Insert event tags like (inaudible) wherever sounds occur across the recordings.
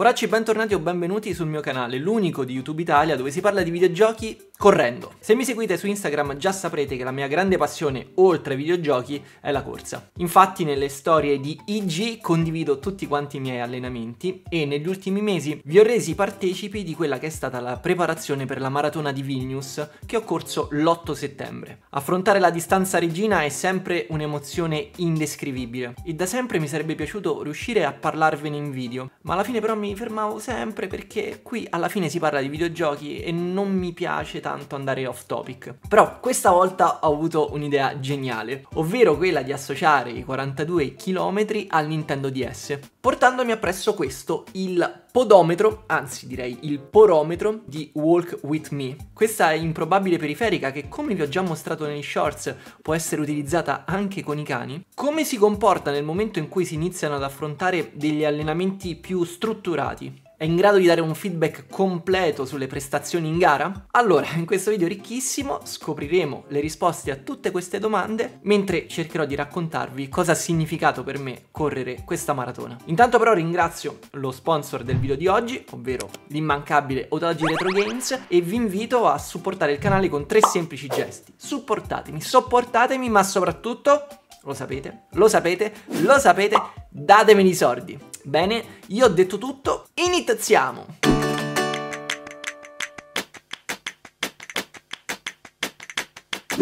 Poracci, bentornati o benvenuti sul mio canale, l'unico di YouTube Italia dove si parla di videogiochi correndo. Se mi seguite su Instagram già saprete che la mia grande passione, oltre ai videogiochi, è la corsa. Infatti nelle storie di IG condivido tutti quanti i miei allenamenti e negli ultimi mesi vi ho resi partecipi di quella che è stata la preparazione per la maratona di Vilnius che ho corso l'8 settembre. Affrontare la distanza regina è sempre un'emozione indescrivibile e da sempre mi sarebbe piaciuto riuscire a parlarvene in video, ma alla fine però mi fermavo sempre perché qui alla fine si parla di videogiochi e non mi piace tanto andare off topic. Però questa volta ho avuto un'idea geniale, ovvero quella di associare i 42 km al Nintendo DS, portandomi appresso questo, il podometro, anzi direi il porometro di Walk With Me. Questa improbabile periferica che come vi ho già mostrato nei shorts può essere utilizzata anche con i cani, come si comporta nel momento in cui si iniziano ad affrontare degli allenamenti più strutturati è in grado di dare un feedback completo sulle prestazioni in gara? Allora, in questo video ricchissimo scopriremo le risposte a tutte queste domande mentre cercherò di raccontarvi cosa ha significato per me correre questa maratona. Intanto però ringrazio lo sponsor del video di oggi, ovvero l'immancabile Otogi Retro Games e vi invito a supportare il canale con tre semplici gesti. Supportatemi, sopportatemi, ma soprattutto lo sapete, lo sapete, lo sapete, datemi i soldi. Bene, io ho detto tutto, iniziamo!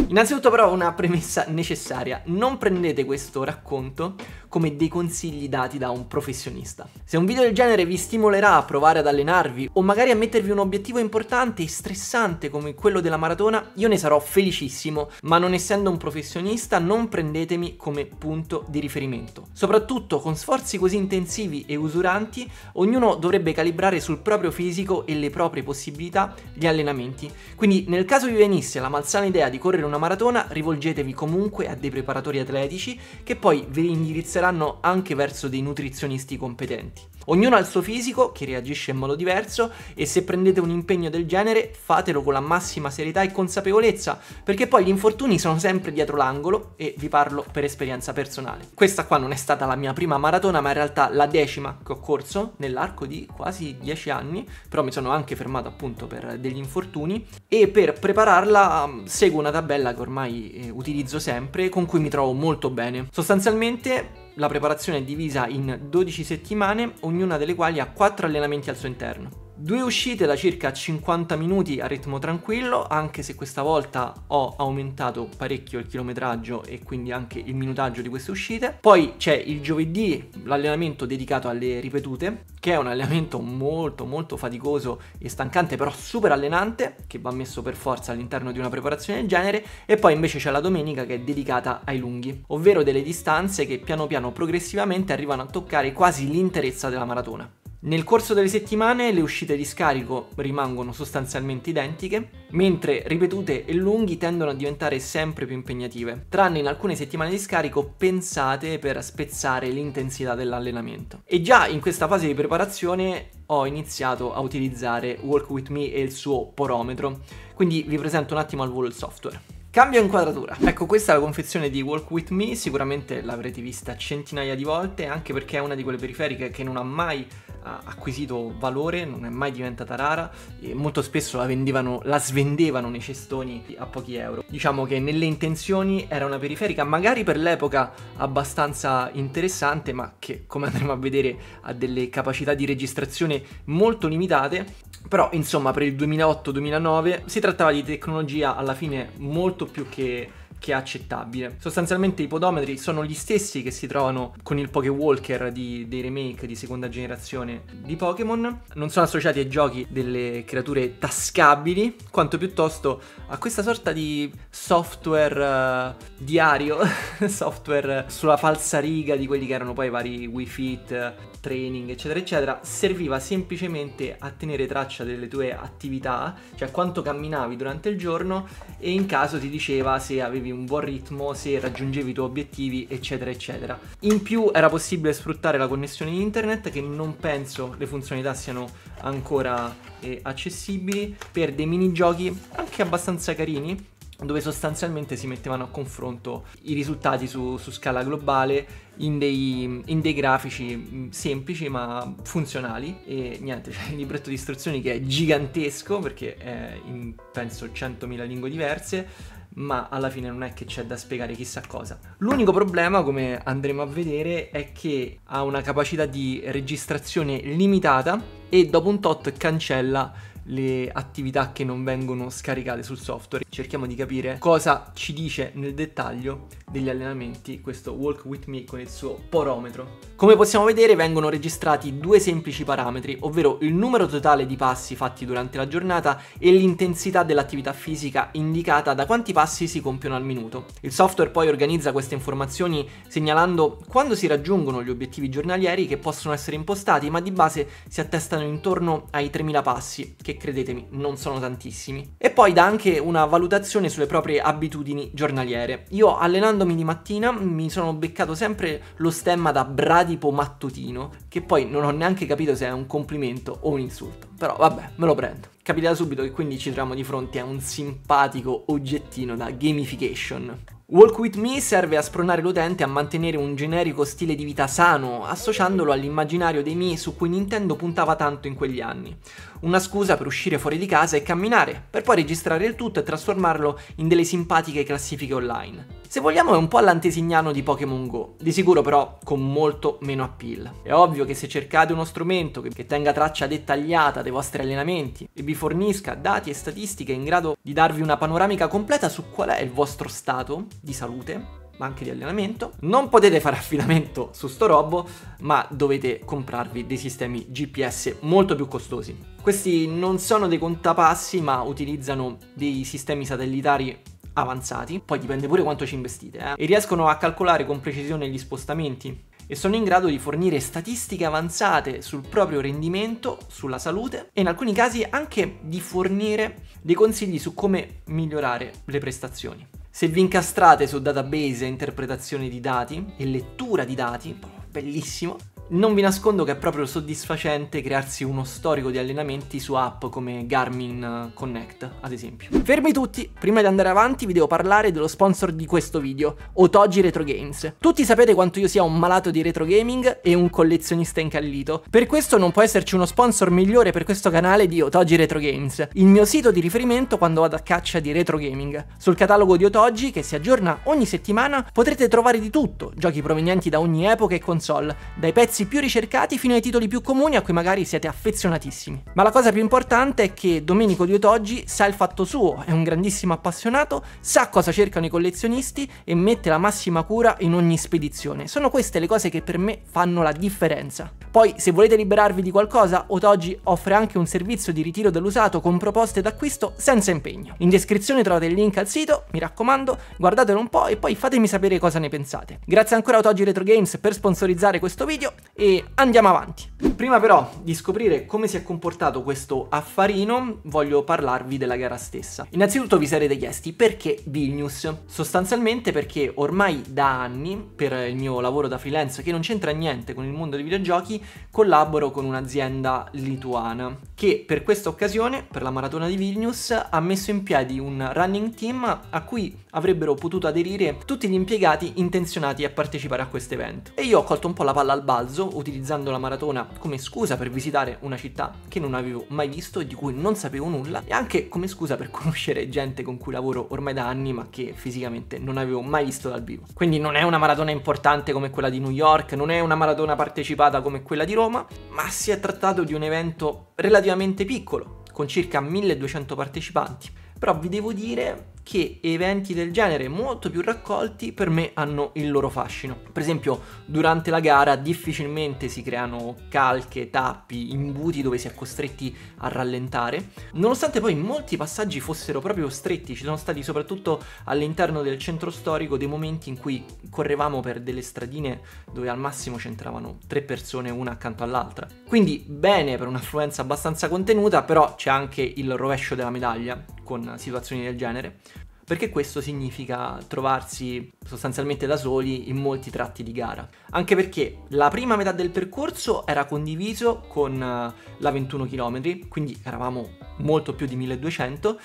Innanzitutto però una premessa necessaria, non prendete questo racconto come dei consigli dati da un professionista. Se un video del genere vi stimolerà a provare ad allenarvi o magari a mettervi un obiettivo importante e stressante come quello della maratona, io ne sarò felicissimo, ma non essendo un professionista non prendetemi come punto di riferimento. Soprattutto con sforzi così intensivi e usuranti, ognuno dovrebbe calibrare sul proprio fisico e le proprie possibilità gli allenamenti. Quindi nel caso vi venisse la malsana idea di correre una una maratona rivolgetevi comunque a dei preparatori atletici che poi vi indirizzeranno anche verso dei nutrizionisti competenti. Ognuno ha il suo fisico che reagisce in modo diverso e se prendete un impegno del genere fatelo con la massima serietà e consapevolezza perché poi gli infortuni sono sempre dietro l'angolo e vi parlo per esperienza personale. Questa qua non è stata la mia prima maratona ma in realtà la decima che ho corso nell'arco di quasi 10 anni, però mi sono anche fermato appunto per degli infortuni e per prepararla um, seguo una tabella che ormai eh, utilizzo sempre con cui mi trovo molto bene. Sostanzialmente la preparazione è divisa in 12 settimane, ognuna delle quali ha 4 allenamenti al suo interno. Due uscite da circa 50 minuti a ritmo tranquillo, anche se questa volta ho aumentato parecchio il chilometraggio e quindi anche il minutaggio di queste uscite. Poi c'è il giovedì l'allenamento dedicato alle ripetute, che è un allenamento molto molto faticoso e stancante, però super allenante, che va messo per forza all'interno di una preparazione del genere. E poi invece c'è la domenica che è dedicata ai lunghi, ovvero delle distanze che piano piano progressivamente arrivano a toccare quasi l'interezza della maratona. Nel corso delle settimane le uscite di scarico rimangono sostanzialmente identiche, mentre ripetute e lunghi tendono a diventare sempre più impegnative, tranne in alcune settimane di scarico pensate per spezzare l'intensità dell'allenamento. E già in questa fase di preparazione ho iniziato a utilizzare Walk With Me e il suo porometro, quindi vi presento un attimo al volo il software. Cambio inquadratura. Ecco, questa è la confezione di Walk With Me, sicuramente l'avrete vista centinaia di volte, anche perché è una di quelle periferiche che non ha mai acquisito valore, non è mai diventata rara e molto spesso la vendevano, la svendevano nei cestoni a pochi euro. Diciamo che nelle intenzioni era una periferica magari per l'epoca abbastanza interessante, ma che come andremo a vedere ha delle capacità di registrazione molto limitate. Però insomma per il 2008-2009 si trattava di tecnologia alla fine molto più che che è accettabile. Sostanzialmente i podometri sono gli stessi che si trovano con il Pokewalker di, dei remake di seconda generazione di Pokémon, non sono associati ai giochi delle creature tascabili, quanto piuttosto a questa sorta di software uh, diario, (laughs) software sulla falsa riga di quelli che erano poi i vari Wii Fit, training, eccetera, eccetera, serviva semplicemente a tenere traccia delle tue attività, cioè quanto camminavi durante il giorno e in caso ti diceva se avevi un buon ritmo, se raggiungevi i tuoi obiettivi, eccetera, eccetera. In più era possibile sfruttare la connessione internet che non penso le funzionalità siano ancora eh, accessibili per dei minigiochi anche abbastanza carini dove sostanzialmente si mettevano a confronto i risultati su, su scala globale in dei, in dei, grafici mm, semplici ma funzionali e niente, (laughs) c'è il libretto di istruzioni che è gigantesco perché è in penso 100.000 lingue diverse ma alla fine non è che c'è da spiegare chissà cosa. L'unico problema, come andremo a vedere, è che ha una capacità di registrazione limitata e dopo un tot cancella le attività che non vengono scaricate sul software. Cerchiamo di capire cosa ci dice nel dettaglio degli allenamenti questo Walk With Me con il suo porometro. Come possiamo vedere vengono registrati due semplici parametri, ovvero il numero totale di passi fatti durante la giornata e l'intensità dell'attività fisica indicata da quanti passi si compiono al minuto. Il software poi organizza queste informazioni segnalando quando si raggiungono gli obiettivi giornalieri che possono essere impostati, ma di base si attestano intorno ai 3000 passi, che credetemi non sono tantissimi. E poi dà anche una valutazione sulle proprie abitudini giornaliere. Io allenandomi di mattina mi sono beccato sempre lo stemma da bradipo mattutino, che poi non ho neanche capito se è un complimento o un insulto. Però vabbè, me lo prendo. Capita subito che quindi ci troviamo di fronte a un simpatico oggettino da gamification. Walk With Me serve a spronare l'utente a mantenere un generico stile di vita sano, associandolo all'immaginario dei Mi su cui Nintendo puntava tanto in quegli anni. Una scusa per uscire fuori di casa e camminare, per poi registrare il tutto e trasformarlo in delle simpatiche classifiche online. Se vogliamo è un po' all'antesignano di Pokémon Go, di sicuro però con molto meno appeal. È ovvio che se cercate uno strumento che tenga traccia dettagliata dei vostri allenamenti e vi fornisca dati e statistiche in grado di darvi una panoramica completa su qual è il vostro stato di salute, ma anche di allenamento. Non potete fare (laughs) affidamento su sto robo, ma dovete comprarvi dei sistemi GPS molto più costosi. Questi non sono dei contapassi, ma utilizzano dei sistemi satellitari avanzati, poi dipende pure quanto ci investite, eh? e riescono a calcolare con precisione gli spostamenti e sono in grado di fornire statistiche avanzate sul proprio rendimento, sulla salute e in alcuni casi anche di fornire dei consigli su come migliorare le prestazioni. Se vi incastrate su database e interpretazione di dati e lettura di dati, bellissimo, non vi nascondo che è proprio soddisfacente crearsi uno storico di allenamenti su app come Garmin Connect, ad esempio. Fermi tutti, prima di andare avanti vi devo parlare dello sponsor di questo video, Otogi Retro Games. Tutti sapete quanto io sia un malato di retro gaming e un collezionista incallito. Per questo non può esserci uno sponsor migliore per questo canale di Otogi Retro Games, il mio sito di riferimento quando vado a caccia di retro gaming. Sul catalogo di Otogi, che si aggiorna ogni settimana, potrete trovare di tutto, giochi provenienti da ogni epoca e console, dai pezzi pezzi più ricercati fino ai titoli più comuni a cui magari siete affezionatissimi. Ma la cosa più importante è che Domenico Diotoggi sa il fatto suo, è un grandissimo appassionato, sa cosa cercano i collezionisti e mette la massima cura in ogni spedizione. Sono queste le cose che per me fanno la differenza. Poi, se volete liberarvi di qualcosa, Otogi offre anche un servizio di ritiro dell'usato con proposte d'acquisto senza impegno. In descrizione trovate il link al sito, mi raccomando, guardatelo un po' e poi fatemi sapere cosa ne pensate. Grazie ancora a Otogi Retro Games per sponsorizzare questo video e andiamo avanti. Prima però di scoprire come si è comportato questo affarino, voglio parlarvi della gara stessa. Innanzitutto vi sarete chiesti perché Vilnius? Sostanzialmente perché ormai da anni, per il mio lavoro da freelance che non c'entra niente con il mondo dei videogiochi, collaboro con un'azienda lituana che per questa occasione, per la maratona di Vilnius, ha messo in piedi un running team a cui avrebbero potuto aderire tutti gli impiegati intenzionati a partecipare a questo evento. E io ho colto un po' la palla al balzo utilizzando la maratona come scusa per visitare una città che non avevo mai visto e di cui non sapevo nulla e anche come scusa per (laughs) conoscere gente con cui lavoro ormai da anni ma che fisicamente non avevo mai visto dal vivo. Quindi non è una maratona importante come quella di New York, non è una maratona partecipata come quella di Roma, ma si è trattato di un evento relativamente piccolo, con circa 1200 partecipanti. Però vi devo dire che eventi del genere molto più raccolti per me hanno il loro fascino. Per esempio, durante la gara difficilmente si creano calche, tappi, imbuti dove si è costretti a rallentare, nonostante poi molti passaggi fossero proprio stretti, ci sono stati soprattutto all'interno del centro storico dei momenti in cui correvamo per delle stradine dove al massimo c'entravano tre persone una accanto all'altra. Quindi bene per un'affluenza abbastanza contenuta, però c'è anche il rovescio della medaglia con situazioni del genere perché questo significa trovarsi sostanzialmente da soli in molti tratti di gara. Anche perché la prima metà del percorso era condiviso con eh, la 21 km, quindi eravamo molto più di 1200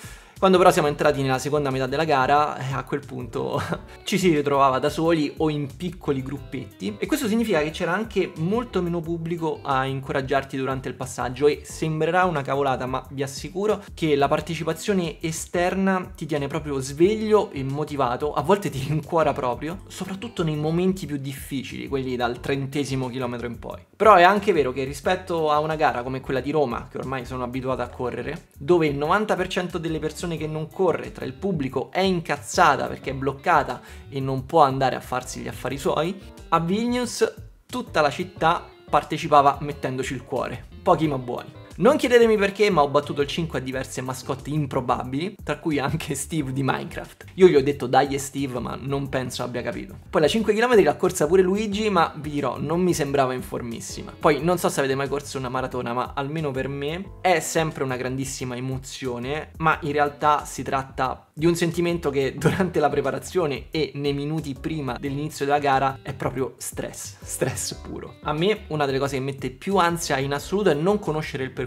Quando però siamo entrati nella seconda metà della gara, eh, a quel punto (laughs) ci si ritrovava da soli o in piccoli gruppetti. E questo significa che c'era anche molto meno pubblico a incoraggiarti durante il passaggio. E sembrerà una cavolata, ma vi assicuro che la partecipazione esterna ti tiene proprio sveglio e motivato, a volte ti (laughs) rincuora proprio, soprattutto nei momenti più difficili, quelli dal trentesimo chilometro in poi. Però è anche vero che rispetto a una gara come quella di Roma, che ormai sono abituato a correre, dove il 90% delle persone persone che non corre tra il pubblico è incazzata perché è bloccata e non può andare a farsi gli affari suoi, a Vilnius tutta la città partecipava mettendoci il cuore, pochi ma buoni. Non chiedetemi perché, ma ho battuto il 5 a diverse mascotte improbabili, tra cui anche Steve di Minecraft. Io gli ho detto dai Steve, ma non penso abbia capito. Poi la 5 km l'ha corsa pure Luigi, ma vi dirò, non mi sembrava in formissima. Poi non so se avete mai corso una maratona, ma almeno per me è sempre una grandissima emozione, ma in realtà si tratta di un sentimento che durante la preparazione e nei minuti prima dell'inizio della gara è proprio stress, stress puro. A me una delle cose che mette più ansia in assoluto è non conoscere il percorso,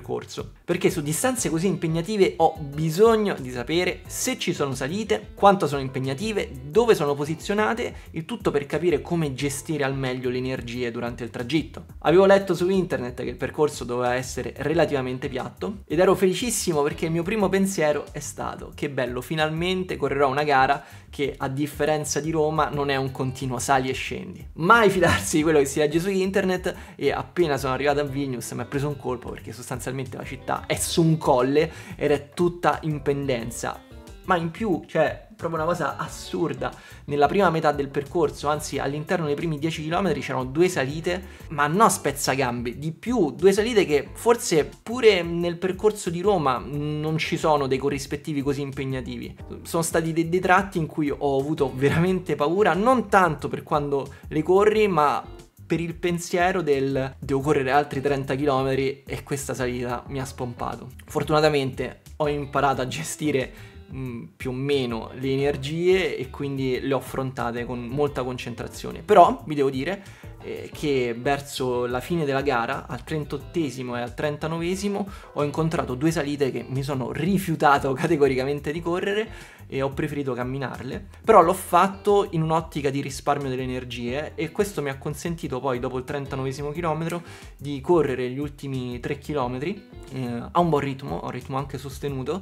perché su distanze così impegnative ho bisogno di sapere se ci sono salite, quanto sono impegnative, dove sono posizionate, il tutto per capire come gestire al meglio le energie durante il tragitto. Avevo letto su internet che il percorso doveva essere relativamente piatto ed ero felicissimo perché il mio primo pensiero è stato che bello, finalmente correrò una gara che a differenza di Roma non è un continuo sali e scendi. Mai fidarsi di quello che si legge su internet e appena sono arrivato a Vilnius mi ha preso un colpo perché sostanzialmente la città è su un colle ed è tutta in pendenza. Ma in più, cioè, proprio una cosa assurda. Nella prima metà del percorso, anzi all'interno dei primi 10 km c'erano due salite, ma no spezzagambe, di più, due salite che forse pure nel percorso di Roma non ci sono dei corrispettivi così impegnativi. Sono stati dei, dei tratti in cui ho avuto veramente paura, non tanto per quando le corri, ma per il pensiero del devo correre altri 30 km e questa salita mi ha spompato. Fortunatamente ho imparato a gestire mm, più o meno le energie e quindi le ho affrontate con molta concentrazione. Però vi devo dire eh, che verso la fine della gara, al 38 e al 39 ho incontrato due salite che mi sono rifiutato (laughs) categoricamente di correre e ho preferito camminarle. Però l'ho fatto in un'ottica di risparmio delle energie e questo mi ha consentito poi dopo il 39 chilometro di correre gli ultimi 3 chilometri eh, a un buon ritmo, un ritmo anche sostenuto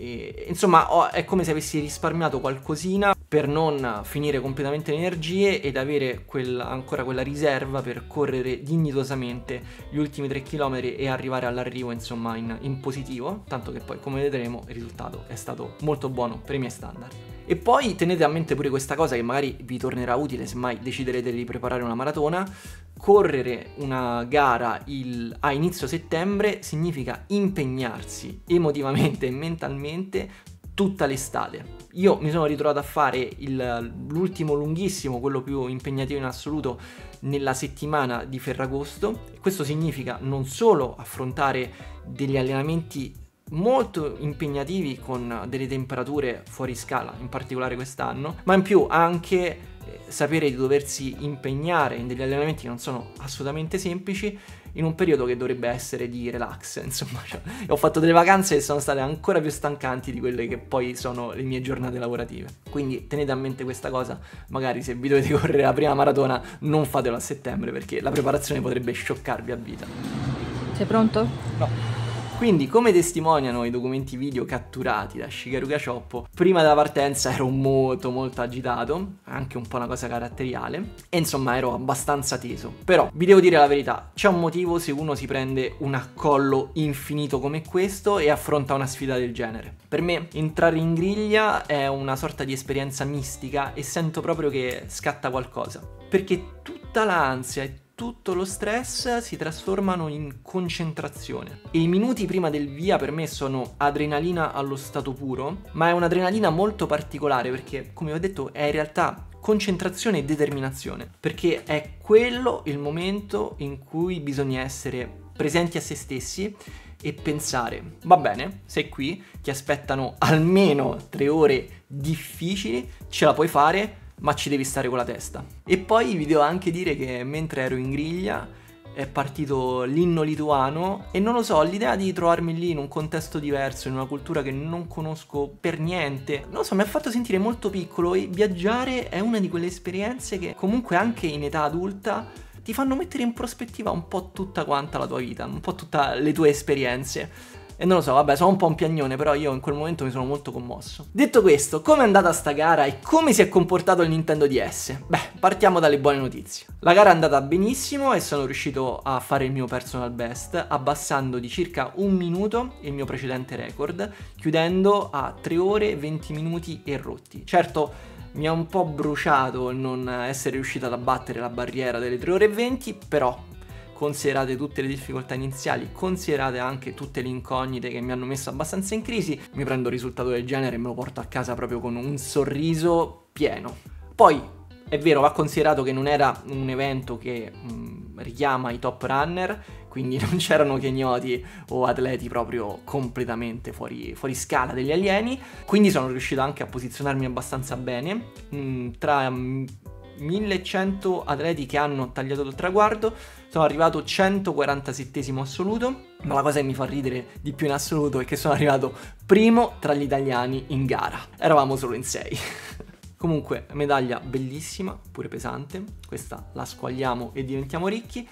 e, insomma, ho, è come se avessi risparmiato qualcosina per non finire completamente le energie ed avere quel, ancora quella riserva per correre dignitosamente gli ultimi 3 km e arrivare all'arrivo, insomma, in, in positivo. Tanto che poi, come vedremo, il risultato è stato molto buono per i miei standard. E poi tenete a mente pure questa cosa che magari vi tornerà utile se mai deciderete di preparare una maratona. Correre una gara il, a inizio settembre significa impegnarsi emotivamente e mentalmente tutta l'estate. Io mi sono ritrovato a fare il, l'ultimo lunghissimo, quello più impegnativo in assoluto, nella settimana di Ferragosto. Questo significa non solo affrontare degli allenamenti molto impegnativi con delle temperature fuori scala, in particolare quest'anno, ma in più anche eh, sapere di doversi impegnare in degli allenamenti che non sono assolutamente semplici in un periodo che dovrebbe essere di relax, (laughs) insomma, cioè, ho fatto delle vacanze che sono state ancora più stancanti di quelle che poi sono le mie giornate lavorative. Quindi tenete a mente questa cosa, magari se vi dovete correre la prima maratona non fatelo a settembre perché la preparazione potrebbe scioccarvi a vita. Sei pronto? No. Quindi, come testimoniano i documenti video catturati da Shigeru Gashoppo, prima della partenza ero molto molto agitato, anche un po' una cosa caratteriale, e insomma ero abbastanza teso. Però, vi devo dire la verità, c'è un motivo se uno si prende un accollo infinito come questo e affronta una sfida del genere. Per me, entrare in griglia è una sorta di esperienza mistica e sento proprio che scatta qualcosa. Perché tutta l'ansia e tutto lo stress si trasformano in concentrazione. E i minuti prima del via per me sono adrenalina allo stato puro, ma è un'adrenalina molto particolare perché, come ho detto, è in realtà concentrazione e determinazione, perché è quello il momento in cui bisogna essere presenti a se stessi e pensare, va bene, sei qui, ti aspettano almeno tre ore difficili, ce la puoi fare, ma ci devi stare con la testa. E poi vi devo anche dire che mentre ero in griglia è partito l'inno lituano e non lo so, l'idea di trovarmi lì in un contesto diverso, in una cultura che non conosco per niente, non lo so, mi ha fatto sentire molto piccolo e viaggiare è una di quelle esperienze che comunque anche in età adulta ti fanno mettere in prospettiva un po' tutta quanta la tua vita, un po' tutte le tue esperienze. E non lo so, vabbè, sono un po' un piagnone, però io in quel momento mi sono molto commosso. Detto questo, come è andata sta gara e come si è comportato il Nintendo DS? Beh, partiamo dalle buone notizie. La gara è andata benissimo e sono riuscito a fare il mio personal best, abbassando di circa un minuto il mio precedente record, chiudendo a 3 ore 20 minuti e rotti. Certo, mi ha un po' bruciato non essere riuscito ad abbattere la barriera delle 3 ore e 20, però considerate tutte le difficoltà iniziali, considerate anche tutte le incognite che mi hanno messo abbastanza in crisi, mi prendo un risultato del genere e me lo porto a casa proprio con un sorriso pieno. Poi è vero, va considerato che non era un evento che mh, mm, richiama i top runner, quindi (laughs) non c'erano kenyoti o atleti proprio completamente fuori, fuori, scala degli alieni, quindi sono riuscito anche a posizionarmi abbastanza bene. Mh, mm, tra 1100 atleti che hanno tagliato il traguardo, sono arrivato 147 assoluto, ma la cosa che mi fa ridere di più in assoluto è che sono arrivato primo tra gli italiani in gara. Eravamo solo in 6. (laughs) Comunque, medaglia bellissima, pure pesante, questa la squagliamo e diventiamo ricchi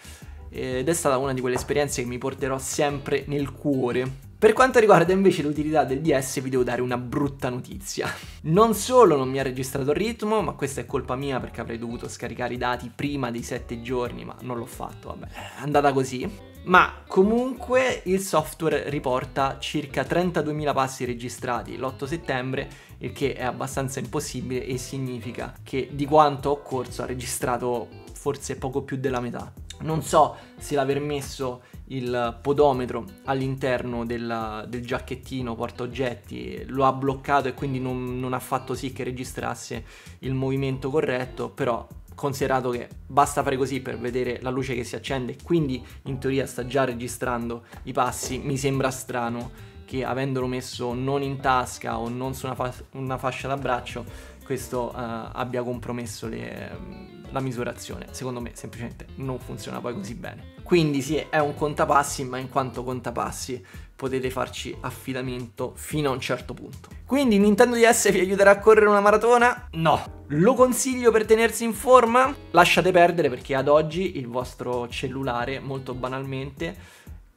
ed è stata una di quelle esperienze che mi porterò sempre nel cuore per quanto riguarda invece l'utilità del DS vi devo dare una brutta notizia. Non solo non mi ha registrato il ritmo, ma questa è colpa mia perché avrei dovuto scaricare i dati prima dei 7 giorni, ma non l'ho fatto, vabbè, è andata così. Ma comunque il software riporta circa 32.000 passi registrati l'8 settembre, il che è abbastanza impossibile e significa che di quanto ho corso ha registrato forse poco più della metà. Non so se l'aver messo il podometro all'interno del, del giacchettino portaoggetti lo ha bloccato e quindi non, non ha fatto sì che registrasse il movimento corretto, però considerato che basta fare così per vedere la luce che si accende, quindi in teoria sta già registrando i passi, mi sembra strano che avendolo messo non in tasca o non su una, fa- una fascia da braccio, questo uh, abbia compromesso le, la misurazione. Secondo me semplicemente non funziona poi così bene. Quindi sì, è un contapassi, ma in quanto contapassi potete farci affidamento fino a un certo punto. Quindi Nintendo DS vi aiuterà a correre una maratona? No. Lo consiglio per tenersi in forma? Lasciate perdere perché ad oggi il vostro cellulare, molto banalmente,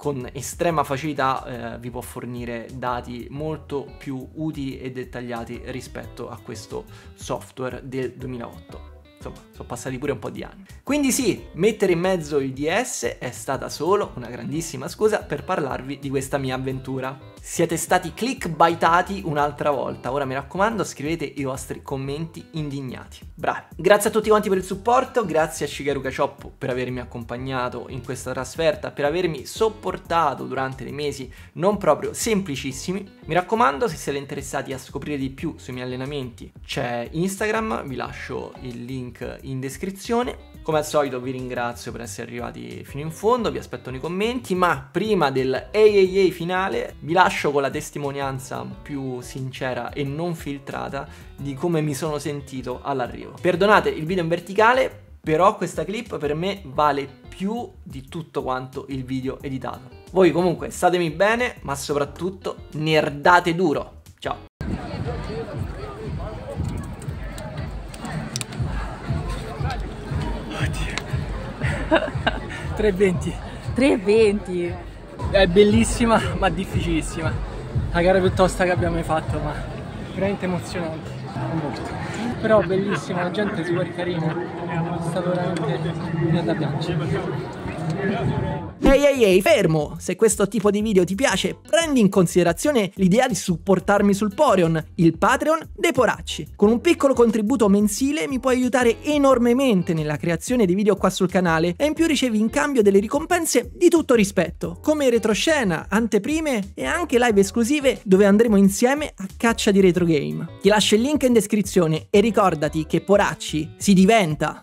con estrema facilità eh, vi può fornire dati molto più utili e dettagliati rispetto a questo software del 2008 insomma, sono passati pure un po' di anni. Quindi sì, mettere in mezzo il DS è stata solo una grandissima scusa per parlarvi di questa mia avventura. Siete stati clickbaitati un'altra volta, ora mi raccomando scrivete i vostri commenti indignati. Bravi. Grazie a tutti quanti per il supporto, grazie a Shigeru Kachoppo per avermi accompagnato in questa trasferta, per avermi sopportato durante dei mesi non proprio semplicissimi. Mi raccomando, se siete interessati a scoprire di più sui miei allenamenti, c'è Instagram, vi lascio il link in descrizione. Come al solito vi ringrazio per essere arrivati fino in fondo, vi aspetto nei commenti, ma prima del AAA finale vi lascio con la testimonianza più sincera e non filtrata di come mi sono sentito all'arrivo. Perdonate il video in verticale, però questa clip per me vale più di tutto quanto il video editato. Voi comunque statemi bene, ma soprattutto nerdate duro. Ciao! 320. 320. È bellissima ma difficilissima. La gara più tosta che abbiamo mai fatto, ma veramente emozionante. Molto. Però bellissima, la gente super carina. È stato veramente niente da piangere. Ehi ehi ehi, fermo! Se questo tipo di video ti piace, prendi in considerazione l'idea di supportarmi sul Poreon, il Patreon dei Poracci. Con un piccolo contributo mensile mi puoi aiutare enormemente nella creazione di video qua sul canale e in più ricevi in cambio delle ricompense di tutto rispetto, come retroscena, anteprime e anche live esclusive dove andremo insieme a caccia di retro game. Ti lascio il link in descrizione e ricordati che Poracci si diventa!